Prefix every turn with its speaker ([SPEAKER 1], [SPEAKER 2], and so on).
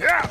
[SPEAKER 1] Yeah!